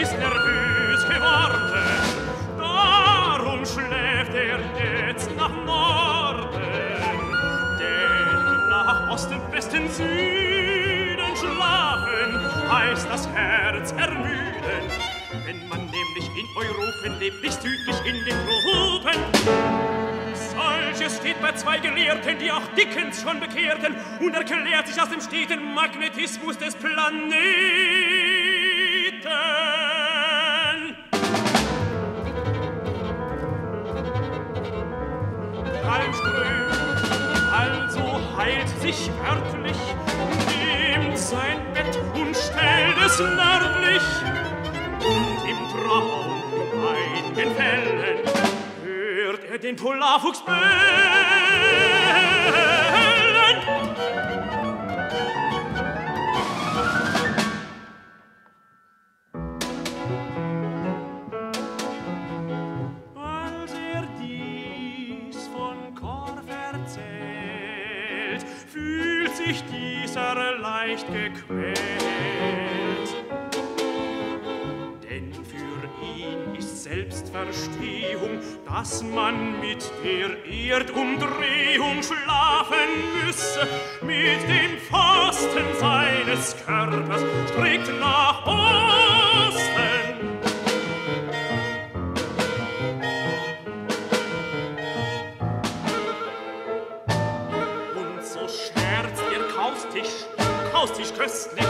ist nervös geworden. Darum schläft er jetzt nach Norden. Denn nach Osten, Westen, Süden schlafen heißt das Herz ermüden. Wenn man nämlich in Europa lebt, nicht südlich in den Tropen, Solches steht bei zwei Gelehrten, die auch Dickens schon bekehrten und erklärt sich aus dem steten Magnetismus des Planeten. Halmström, also heilt sich wörtlich, nimmt sein Bett und stellt es nördlich und im Traum in einigen Fällen hört er den Polarfuchs bellen. Sich dieser leicht gequält. Denn für ihn ist Selbstverstehung, dass man mit der Erdumdrehung schlafen müsse, mit dem Fasten seines Körpers strikt nach Osten. Kaustisch, kaustisch köstlich,